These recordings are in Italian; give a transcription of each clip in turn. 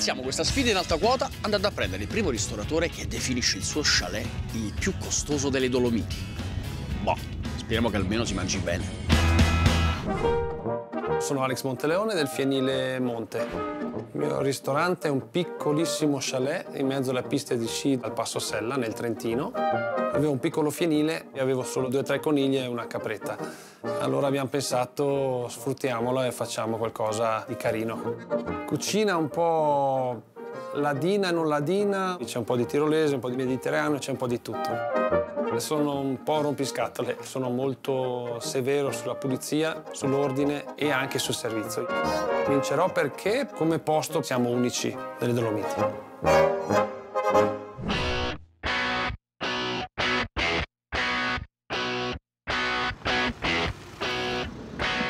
Iniziamo questa sfida in alta quota andando a prendere il primo ristoratore che definisce il suo chalet il più costoso delle Dolomiti. Boh, speriamo che almeno si mangi bene. Sono Alex Monteleone del Fienile Monte. Il mio ristorante è un piccolissimo chalet in mezzo alle piste di sci al Passo Sella, nel Trentino. Avevo un piccolo fienile e avevo solo due o tre coniglie e una capretta. Allora abbiamo pensato sfruttiamolo e facciamo qualcosa di carino. Cucina un po' ladina e non ladina, c'è un po' di tirolese, un po' di mediterraneo, c'è un po' di tutto. Sono un po' rompiscatole, sono molto severo sulla pulizia, sull'ordine e anche sul servizio. Vincerò perché come posto siamo unici nelle Dolomiti.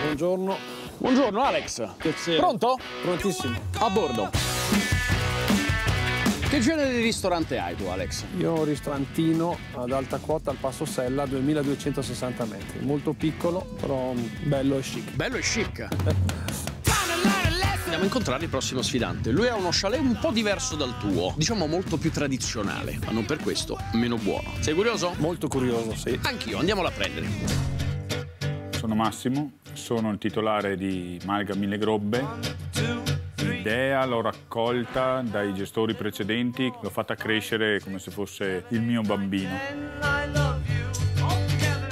Buongiorno. Buongiorno Alex. Piacere. Pronto? Prontissimo. A bordo. Che genere di ristorante hai tu Alex? Io ho un ristorantino ad alta quota al Passo Sella, 2260 metri. Molto piccolo, però bello e chic. Bello e chic. Andiamo a incontrare il prossimo sfidante. Lui ha uno chalet un po' diverso dal tuo, diciamo molto più tradizionale, ma non per questo meno buono. Sei curioso? Molto curioso, sì. Anch'io, andiamolo a prendere. Sono Massimo, sono il titolare di Malga Mille Grobbe. L'idea l'ho raccolta dai gestori precedenti, l'ho fatta crescere come se fosse il mio bambino.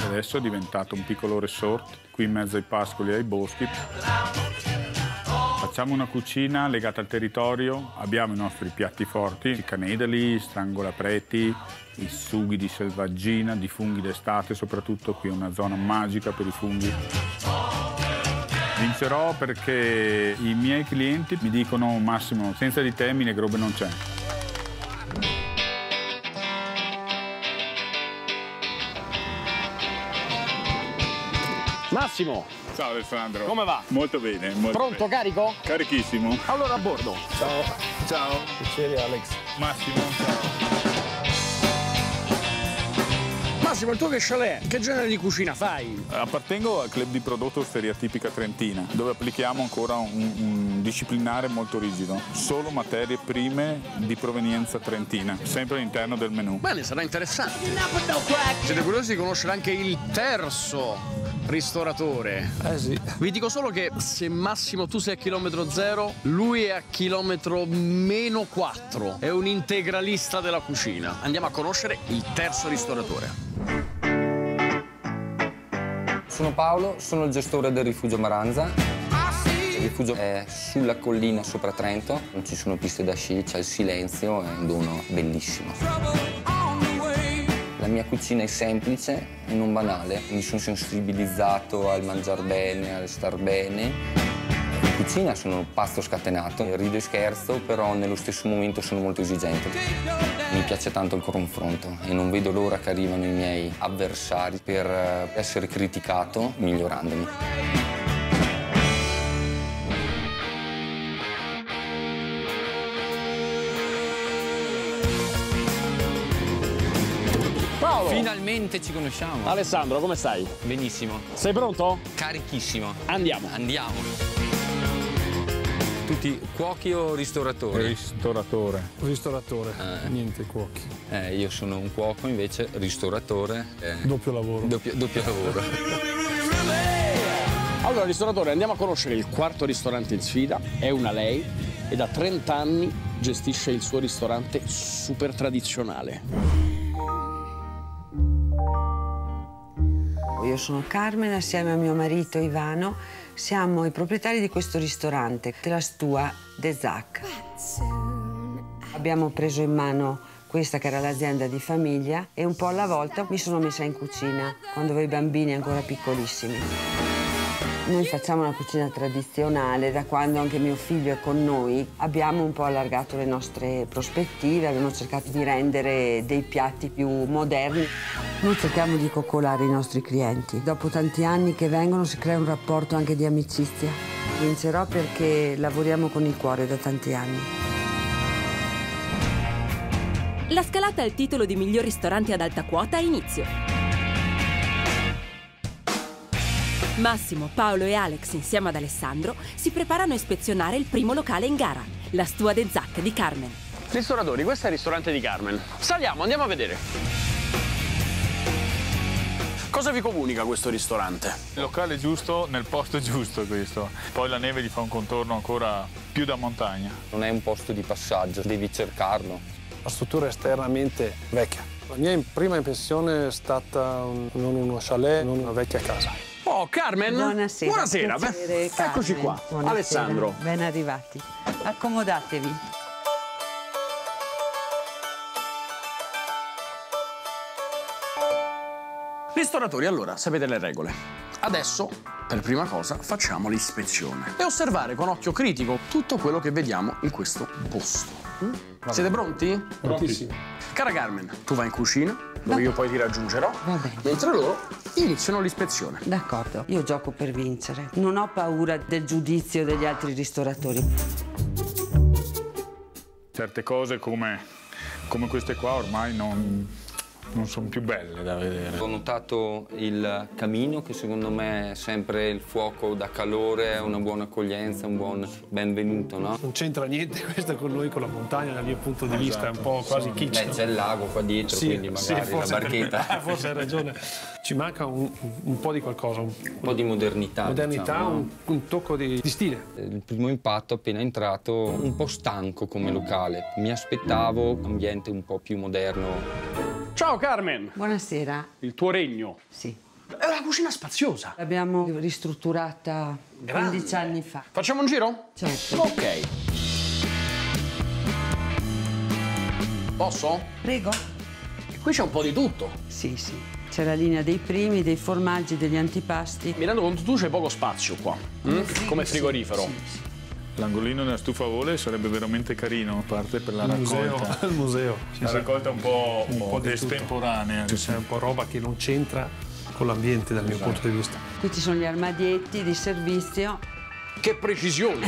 Adesso è diventato un piccolo resort qui in mezzo ai pascoli e ai boschi. Facciamo una cucina legata al territorio, abbiamo i nostri piatti forti, i canedali, strangolapreti, i sughi di selvaggina, di funghi d'estate, soprattutto qui è una zona magica per i funghi. Vincerò perché i miei clienti mi dicono Massimo, senza di te Mille Grobe non c'è. Massimo, Ciao Alessandro. come va? Molto bene. Molto Pronto, bene. carico? Carichissimo. Allora a bordo. Ciao. Ciao. Piacere Alex. Massimo, ciao. Massimo, il tuo che chalet, che genere di cucina fai? Appartengo al club di prodotto Osteria Tipica Trentina, dove applichiamo ancora un, un disciplinare molto rigido. Solo materie prime di provenienza trentina, sempre all'interno del menù. Bene, sarà interessante. Siete curiosi di conoscere anche il terzo ristoratore? Eh sì. Vi dico solo che se Massimo tu sei a chilometro zero, lui è a chilometro meno 4. È un integralista della cucina. Andiamo a conoscere il terzo ristoratore. Sono Paolo, sono il gestore del rifugio Maranza. Il rifugio è sulla collina sopra Trento, non ci sono piste da sci, c'è il silenzio, è un dono bellissimo. La mia cucina è semplice e non banale, mi sono sensibilizzato al mangiar bene, al star bene. In cucina sono un pazzo scatenato, rido e scherzo, però nello stesso momento sono molto esigente. Mi piace tanto il confronto e non vedo l'ora che arrivano i miei avversari per eh, essere criticato migliorandomi. Paolo! Finalmente ci conosciamo. Alessandro, come stai? Benissimo. Sei pronto? Carichissimo. Andiamo. Andiamo. Tutti cuochi o ristoratori? Ristoratore. Ristoratore, Eh. niente cuochi. Eh, io sono un cuoco invece, ristoratore. eh, Doppio lavoro. doppio, doppio lavoro. Allora, ristoratore, andiamo a conoscere il quarto ristorante in sfida. È una lei e da 30 anni gestisce il suo ristorante super tradizionale. Io sono Carmen assieme a mio marito Ivano, siamo i proprietari di questo ristorante, della Stua De Zac. Abbiamo preso in mano questa che era l'azienda di famiglia e un po' alla volta mi sono messa in cucina quando avevo i bambini ancora piccolissimi. Noi facciamo una cucina tradizionale, da quando anche mio figlio è con noi abbiamo un po' allargato le nostre prospettive, abbiamo cercato di rendere dei piatti più moderni. Noi cerchiamo di coccolare i nostri clienti. Dopo tanti anni che vengono si crea un rapporto anche di amicizia. Vincerò perché lavoriamo con il cuore da tanti anni. La scalata al titolo di miglior ristorante ad alta quota ha inizio. Massimo, Paolo e Alex, insieme ad Alessandro, si preparano a ispezionare il primo locale in gara, la Stua de Zac di Carmen. Ristoratori, questo è il ristorante di Carmen. Saliamo, andiamo a vedere. Cosa vi comunica questo ristorante? Il locale giusto nel posto giusto questo. Poi la neve gli fa un contorno ancora più da montagna. Non è un posto di passaggio, devi cercarlo. La struttura è esternamente vecchia. La mia prima impressione è stata un- non uno chalet, non una vecchia casa. Oh, Carmen? Buonasera. Buonasera. piacere, Eccoci qua. Buonasera. Alessandro. Ben arrivati. Accomodatevi. Ristoratori, allora, sapete le regole. Adesso, per prima cosa, facciamo l'ispezione e osservare con occhio critico tutto quello che vediamo in questo posto. Mm? Siete pronti? Prontissimo. Cara Carmen, tu vai in cucina, dove io poi ti raggiungerò, Va bene. mentre loro iniziano l'ispezione. D'accordo, io gioco per vincere. Non ho paura del giudizio degli altri ristoratori. Certe cose come, come queste qua ormai non, non sono più belle da vedere. Ho notato il camino che secondo me è sempre il fuoco da calore, è una buona accoglienza, un buon benvenuto, no? Non c'entra niente questo con noi, con la montagna, dal mio punto di vista, è un po' quasi kitsch. Beh, c'è il lago qua dietro, quindi sì, magari la forse- barchetta. forse hai ragione. Ci manca un, un po' di qualcosa, un- Un po' di modernità. modernità, diciamo, no? un, un tocco di, di stile. Il primo impatto appena entrato, un po' stanco come locale. Mi aspettavo un ambiente un po' più moderno. Ciao Carmen! Buonasera. Il tuo regno. Sì. È una cucina spaziosa. L'abbiamo ristrutturata 15 anni fa. Facciamo un giro? Certo. Ok. Posso? Prego? Qui c'è un po' di tutto. Sì, sì. C'è la linea dei primi, dei formaggi, degli antipasti. Mi rendo conto tu c'è poco spazio qua, mm? come frigorifero. Sì, sì. L'angolino della stufa a vole sarebbe veramente carino, a parte per la Il museo, raccolta. il museo. Ci La raccolta un po', un po' di tutto. estemporanea. C'è un po' roba che non c'entra con l'ambiente dal mio Esatto. punto di vista. Qui ci sono gli armadietti di servizio. Che precisione!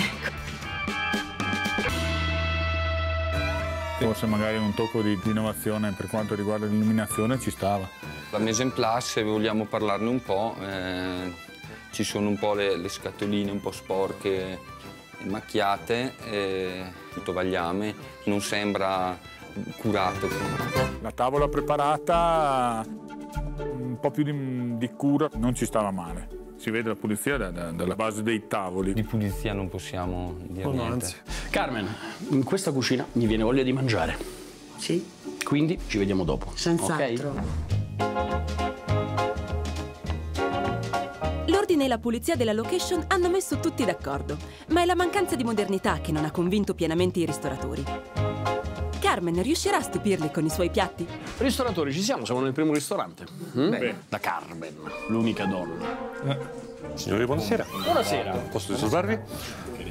Forse magari un tocco di, di innovazione per quanto riguarda l'illuminazione ci stava. La mise en place, se vogliamo parlarne un po', eh, ci sono un po' le, le scatoline un po' sporche macchiate, eh, il tovagliame, non sembra curato. La tavola preparata, un po' più di, di cura, non ci stava male. Si vede la pulizia da- da- dalla base dei tavoli. Di pulizia non possiamo dire Oh, no, niente. anzi. Carmen, in questa cucina mi viene voglia di mangiare. Sì, Quindi ci vediamo dopo. senz'altro. ok? L'ordine e la pulizia della location hanno messo tutti d'accordo, ma è la mancanza di modernità che non ha convinto pienamente i ristoratori. Carmen riuscirà a stupirli con i suoi piatti? Ristoratori, ci siamo, siamo nel primo ristorante. Mm? Da Carmen, l'unica donna. Signori, buonasera. Buonasera. Posso disturbarvi?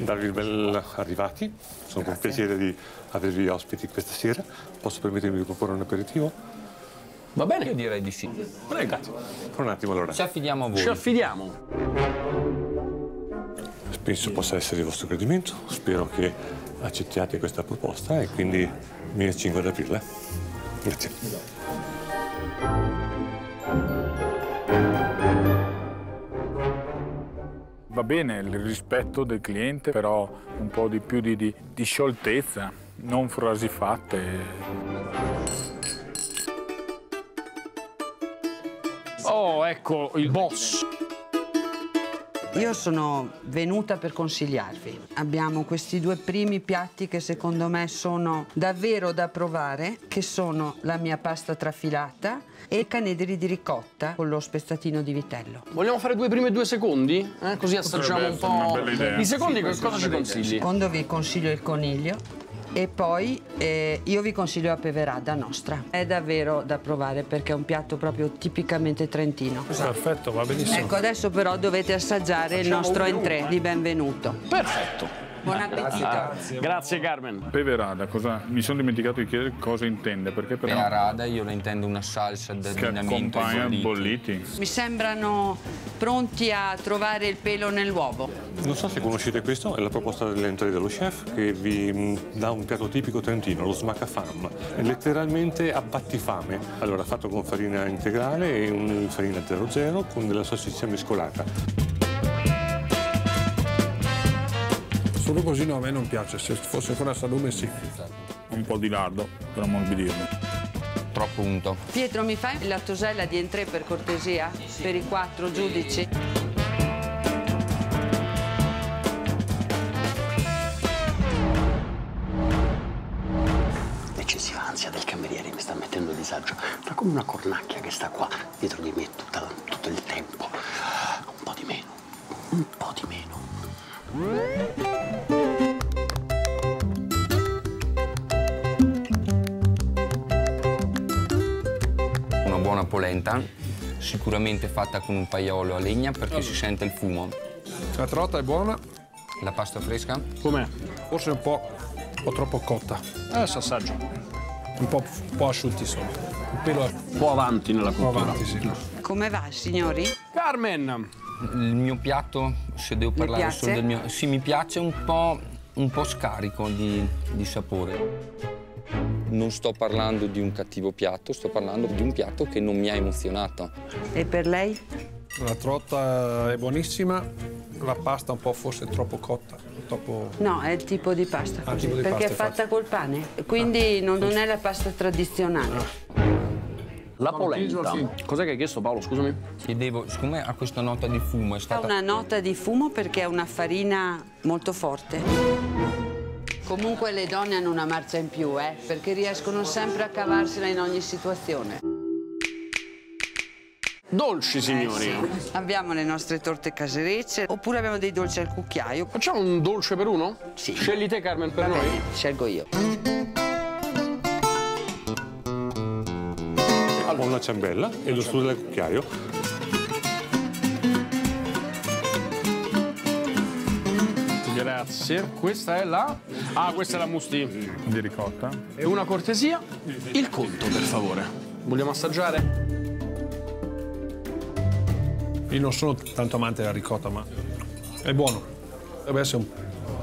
Darvi il bel arrivati. Sono con piacere di avervi ospiti questa sera. Posso permettermi di proporre un aperitivo? Va bene? Io direi di sì. Prego. Per un attimo allora. Ci affidiamo a voi. Ci affidiamo. Penso possa essere di vostro gradimento. Spero che accettiate questa proposta e quindi mi accingo ad aprirla. Grazie. Va bene il rispetto del cliente, però un po' di più di, di- di scioltezza, non frasi fatte. Ecco il boss. Io sono venuta per consigliarvi. Abbiamo questi due primi piatti che secondo me sono davvero da provare, che sono la mia pasta trafilata e i canederi di ricotta con lo spezzatino di vitello. Vogliamo fare due primi e due secondi? Eh, Così assaggiamo un po'. I secondi cosa ci consigli? Secondo vi consiglio il coniglio e poi eh, io vi consiglio la peverada nostra. È davvero da provare perché è un piatto proprio tipicamente trentino. Perfetto, va benissimo. Ecco, adesso però dovete assaggiare il nostro entrée di benvenuto. Perfetto. Buon appetito. Grazie Carmen. Peverada, cosa, mi sono dimenticato di chiedere cosa intende, perché Per però arada io la intendo una salsa da accompagna bolliti. bolliti. Mi sembrano pronti a trovare il pelo nell'uovo. Non so se conoscete questo, è la proposta dell'entrée dello chef che vi mh, dà un piatto tipico trentino, lo smacafam. È letteralmente a battifame. Allora, fatto con farina integrale e farina 00 con della salsiccia mescolata. Solo così no, a me non piace, se fosse con la salume sì. Un po' di lardo per ammorbidirlo. Troppo unto. Pietro, mi fai la tosella di entrée per cortesia? Per i quattro giudici? L'eccessiva ansia del cameriere mi sta mettendo a disagio. Fa come una cornacchia che sta qua dietro di me tutta- tutto il tempo. Un po' di meno. Un po' di meno. Una buona polenta, sicuramente fatta con un paiolo a legna perché si sente il fumo. La trota è buona, La pasta fresca? Com'è? forse un po', un po' troppo cotta. Adesso assaggio. Un po', un po' asciutti sono. Un pelo Un po' avanti nella un po' cottura. avanti, sì. Come va, signori? Carmen! Il mio piatto, se devo parlare solo del mio... Sì, mi piace un po', un po' scarico di, di sapore. Non sto parlando di un cattivo piatto, sto parlando di un piatto che non mi ha emozionato. E per lei? La trota è buonissima, la pasta un po' forse troppo cotta, troppo... No, è il tipo di pasta. Ah, il così, tipo di perché pasta è è fatta col pane. Quindi non, non è la pasta tradizionale. La polenta. Cos'è che hai chiesto Paolo, scusami? Chiedevo, siccome ha questa nota di fumo, è Ha stata... una nota di fumo perché è una farina molto forte. Comunque le donne hanno una marcia in più, eh, perché riescono sempre a cavarsela in ogni situazione. Dolci, signori. Abbiamo le nostre torte caserecce oppure abbiamo dei dolci al cucchiaio. Facciamo un dolce per uno? Sì. Scegli te, Carmen, per Va noi? bene, scelgo io. Una ciambella e lo strudel al cucchiaio. Grazie. Questa è la... Ah, questa è la musti. Di ricotta. E una cortesia? Il conto, per favore. Vogliamo assaggiare? Io non sono tanto amante della ricotta, ma è buono. Deve essere un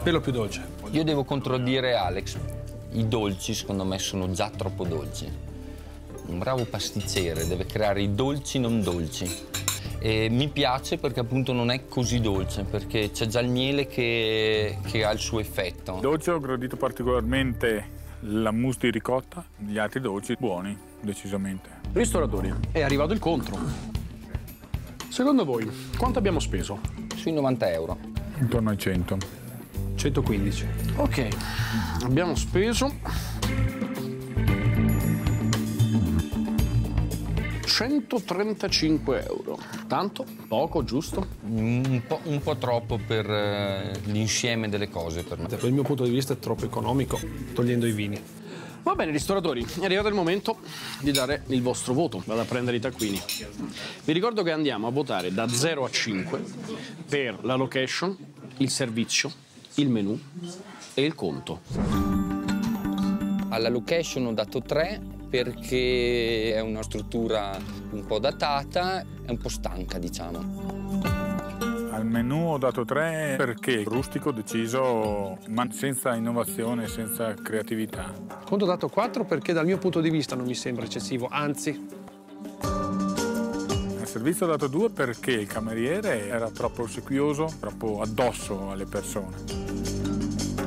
pelo più dolce. Io devo contraddire Alex. I dolci, secondo me, sono già troppo dolci. Un bravo pasticcere deve creare i dolci non dolci. E mi piace perché appunto non è così dolce, perché c'è già il miele che, che ha il suo effetto. Dolce ho gradito particolarmente la mousse di ricotta, gli altri dolci buoni, decisamente. Ristoratori, è arrivato il contro. Secondo voi, quanto abbiamo speso? Sui 90 euro. Intorno ai 100. 115. Ok, abbiamo speso 135 euro. Tanto? Poco, giusto? Un po', un po' troppo per eh, l'insieme delle cose per me. Dal mio punto di vista è troppo economico, togliendo i vini. Va bene, ristoratori, è arrivato il momento di dare il vostro voto. Vado a prendere i taccuini. Vi ricordo che andiamo a votare da 0 a 5 per la location, il servizio, il menù e il conto. Alla location ho dato 3 perché è una struttura un po' datata e un po' stanca, diciamo. Al menù ho dato 3 perché rustico deciso, ma senza innovazione, senza creatività. Conto ho dato 4 perché dal mio punto di vista non mi sembra eccessivo, anzi Al servizio ho dato 2 perché il cameriere era troppo ossequioso, troppo addosso alle persone.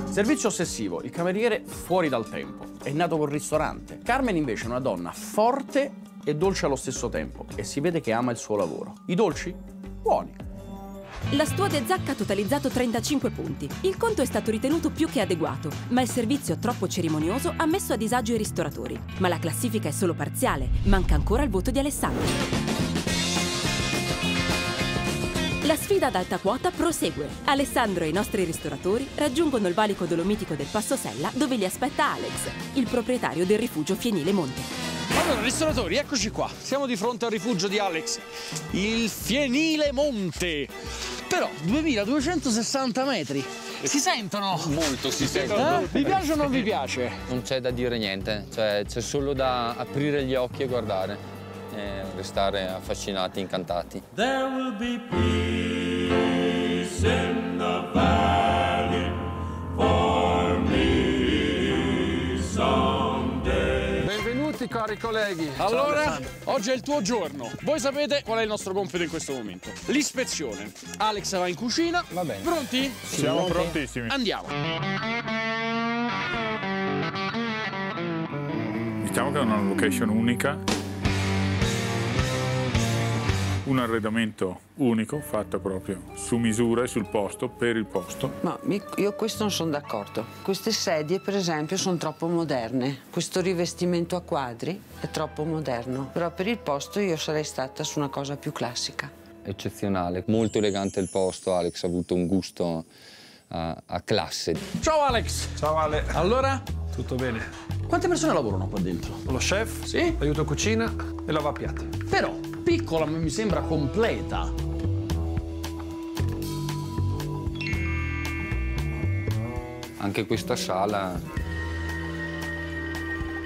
Servizio ossessivo, il cameriere fuori dal tempo. È nato col ristorante. Carmen invece è una donna forte e dolce allo stesso tempo e si vede che ama il suo lavoro. I dolci? Buoni. La Stuode Zacca ha totalizzato 35 punti. Il conto è stato ritenuto più che adeguato, ma il servizio troppo cerimonioso ha messo a disagio i ristoratori. Ma la classifica è solo parziale, manca ancora il voto di Alessandro. La sfida ad alta quota prosegue. Alessandro e i nostri ristoratori raggiungono il valico dolomitico del Passo Sella dove li aspetta Alex, il proprietario del rifugio Fienile Monte. Allora, ristoratori, eccoci qua. Siamo di fronte al rifugio di Alex, il Fienile Monte. Però 2260 metri. Si sentono? Molto si sente. Eh? Vi piace o non vi piace? Non c'è da dire niente, cioè c'è solo da aprire gli occhi e guardare e restare affascinati, incantati. There will be peace in the valley for me someday. benvenuti cari colleghi. Allora, oggi è il tuo giorno. Voi sapete qual è il nostro compito in questo momento? L'ispezione. Alex va in cucina. Va bene. Pronti? Siamo prontissimi. Andiamo. Diciamo che è una location unica. Un arredamento unico, fatto proprio su misura e sul posto, per il posto. Ma io questo non sono d'accordo. Queste sedie, per esempio, sono troppo moderne. Questo rivestimento a quadri è troppo moderno. Però per il posto io sarei stata su una cosa più classica. Eccezionale, molto elegante il posto, Alex ha avuto un gusto a, a classe. Ciao Alex. Ciao Ale. Allora, Tutto bene? quante persone lavorano qua dentro? Lo chef, Sì. aiuto cucina e lavapiatti. Però, piccola ma mi sembra completa. Anche questa sala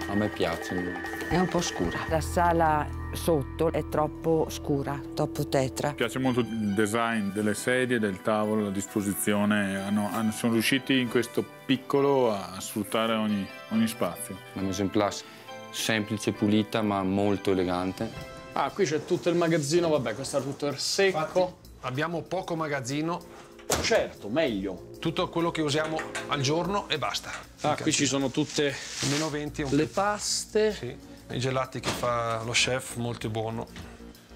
a me piace. È un po' scura. La sala sotto è troppo scura, troppo tetra. Mi piace molto il design delle sedie, del tavolo, la disposizione. Hanno- hanno- sono riusciti in questo piccolo a sfruttare ogni, ogni spazio. La mise en place semplice, pulita, ma molto elegante. Ah, qui c'è tutto il magazzino, vabbè, questo è tutto il secco. Abbiamo poco magazzino, Certo, meglio. tutto quello che usiamo al giorno e basta. Ah, qui ci sono tutte Meno 20 un le paste. Sì, i gelati che fa lo chef, molto buono.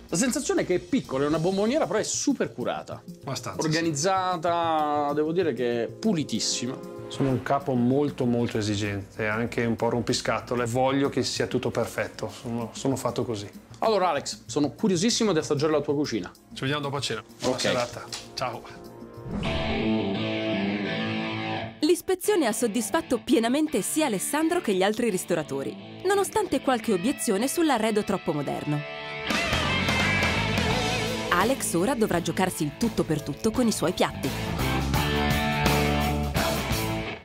La sensazione è che è piccola, è una bomboniera, però è super curata. Abbastanza. sì. Organizzata, devo dire che è pulitissima. Sono un capo molto molto esigente, anche un po' rompiscatole. Voglio che sia tutto perfetto, sono, sono fatto così. Allora, Alex, sono curiosissimo di assaggiare la tua cucina. Ci vediamo dopo cena. Buona Ok. serata. Ciao. L'ispezione ha soddisfatto pienamente sia Alessandro che gli altri ristoratori, nonostante qualche obiezione sull'arredo troppo moderno. Alex ora dovrà giocarsi il tutto per tutto con i suoi piatti.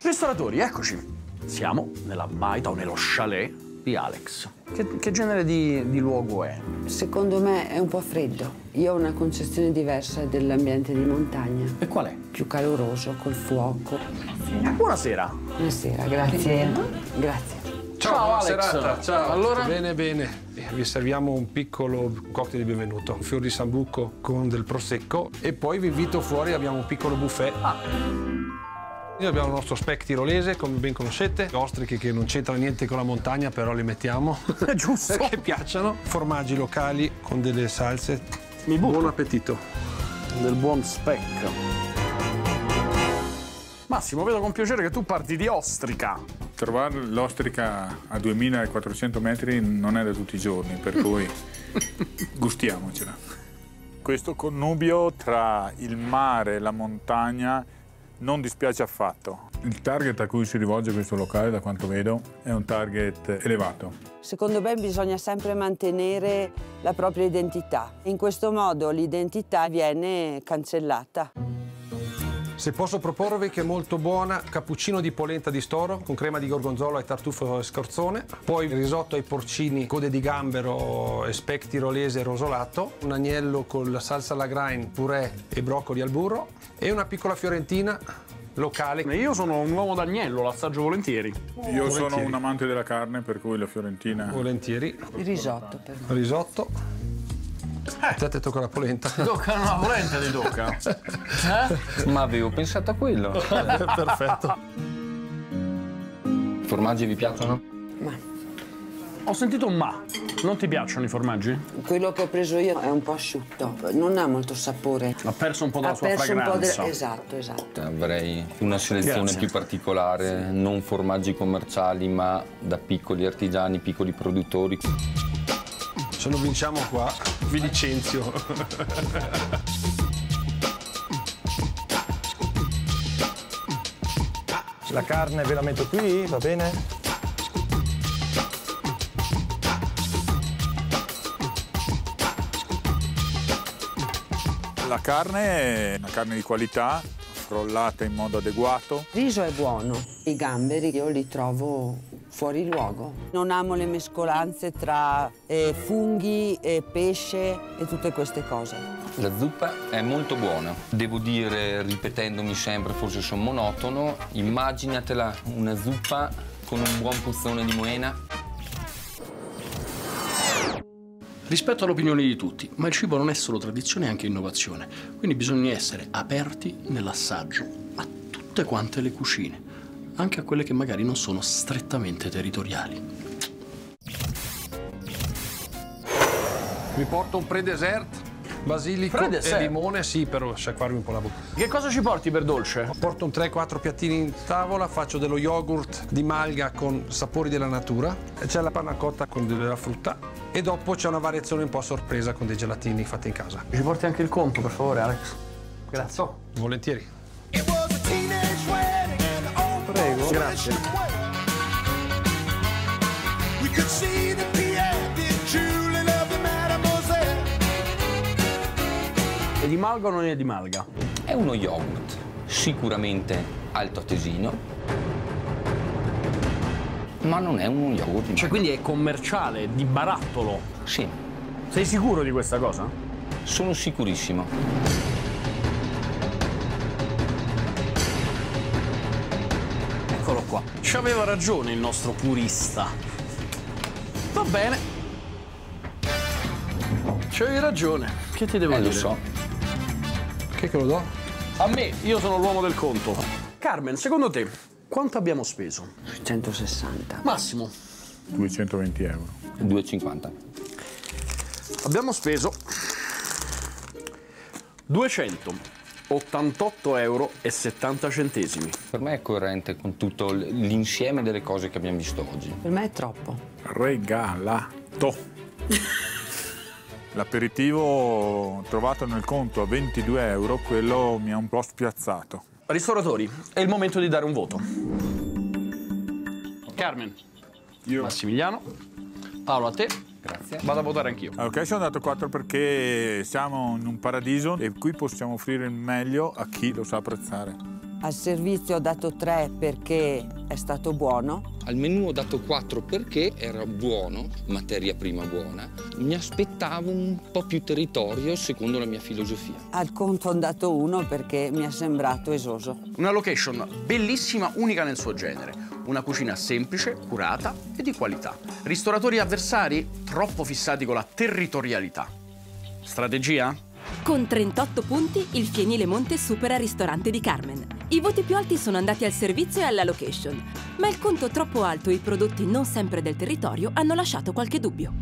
Ristoratori, eccoci. Siamo nella baita o nello chalet di Alex. Che, che genere di, di luogo è? Secondo me è un po' freddo. Io ho una concezione diversa dell'ambiente di montagna. E qual è? Più caloroso, col fuoco. Buonasera. Buonasera, grazie. Grazie. Ciao, Ciao, Alex. serata. Ciao. Allora? Bene, bene. Vi serviamo un piccolo cocktail di benvenuto, un fior di sambuco con del prosecco e poi vi invito fuori, abbiamo un piccolo buffet. Noi abbiamo il nostro spec tirolese, come ben conoscete, ostriche che non c'entrano niente con la montagna, però li mettiamo. Giusto. Perché piacciono. Formaggi locali con delle salse. Mi butto. Buon appetito. Del buon speck. Massimo, vedo con piacere che tu parti di ostrica. Trovare l'ostrica a 2400 metri non è da tutti i giorni, per cui gustiamocela. Questo connubio tra il mare e la montagna non dispiace affatto. Il target a cui si rivolge questo locale, da quanto vedo, è un target elevato. Secondo me bisogna sempre mantenere la propria identità. In questo modo l'identità viene cancellata. Se posso proporvi che è molto buona, cappuccino di polenta di storo con crema di gorgonzola e tartufo e scorzone, poi risotto ai porcini, code di gambero e speck tirolese rosolato, un agnello con la salsa alla grain, purè e broccoli al burro e una piccola fiorentina locale. Io sono un uomo d'agnello, l'assaggio volentieri. Io sono Volentieri. un amante della carne, per cui la fiorentina... Volentieri. Il risotto per me. Risotto. A te tocca la polenta. Toccano una polenta, ti tocca. Eh? Ma avevo pensato a quello. Perfetto. I formaggi vi piacciono? Ho sentito un ma. Non ti piacciono i formaggi? Quello che ho preso io è un po' asciutto, non ha molto sapore. Ha perso un po' della ha sua perso un po' fragranza. del... Esatto, esatto. Avrei una selezione Grazie. più particolare, non formaggi commerciali, ma da piccoli artigiani, piccoli produttori. Se non vinciamo qua, vi licenzio. La carne ve la metto qui, va bene? La carne è una carne di qualità, frollata in modo adeguato. Il riso è buono, i gamberi io li trovo fuori luogo. Non amo le mescolanze tra eh, funghi, e pesce e tutte queste cose. La zuppa è molto buona. Devo dire, ripetendomi sempre, forse sono monotono, immaginatela una zuppa con un buon puzzone di moena. Rispetto all'opinione di tutti, ma il cibo non è solo tradizione, è anche innovazione. Quindi bisogna essere aperti nell'assaggio a tutte quante le cucine, anche a quelle che magari non sono strettamente territoriali. Vi porto un pre-dessert, basilico Pre-dessert? e limone, sì, per sciacquarmi un po' la bocca. Che cosa ci porti per dolce? Porto un 3-4 piattini in tavola, faccio dello yogurt di malga con sapori della natura, c'è la panna cotta con della frutta e dopo c'è una variazione un po' a sorpresa con dei gelatini fatti in casa. Ci porti anche il conto, per favore, Alex? Grazie. Volentieri. Prego. Grazie. È di malga o non è di malga? È uno yogurt, sicuramente altoatesino, ma non è uno yogurt di Cioè, quindi è commerciale, di barattolo. Sì, Sei sicuro di questa cosa? sono sicurissimo. Ci aveva ragione il nostro purista. Va bene. Ci avevi ragione. Che ti devo Eh, dire? lo so. Che che lo do? A me, io sono l'uomo del conto. Carmen, secondo te, quanto abbiamo speso? 160. Massimo, 220 euro. 2,50. abbiamo speso 288 euro e 70 centesimi. Per me è coerente con tutto l'insieme delle cose che abbiamo visto oggi. Per me è troppo. Regalato. L'aperitivo trovato nel conto a 22 euro, quello mi ha un po' spiazzato. Ristoratori, è il momento di dare un voto. Carmen, Io. Massimiliano, Paolo a te. Grazie. Vado a votare anch'io. Ok, sono dato 4 perché siamo in un paradiso e qui possiamo offrire il meglio a chi lo sa apprezzare. Al servizio ho dato 3 perché è stato buono. Al menù ho dato 4 perché era buono, materia prima buona. Mi aspettavo un po' più territorio secondo la mia filosofia. Al conto ho dato 1 perché mi è sembrato esoso. Una location bellissima, unica nel suo genere. Una cucina semplice, curata e di qualità. Ristoratori avversari troppo fissati con la territorialità. Strategia? Con 38 punti, il Fienile Monte supera il ristorante di Carmen. I voti più alti sono andati al servizio e alla location, ma il conto troppo alto e i prodotti non sempre del territorio hanno lasciato qualche dubbio.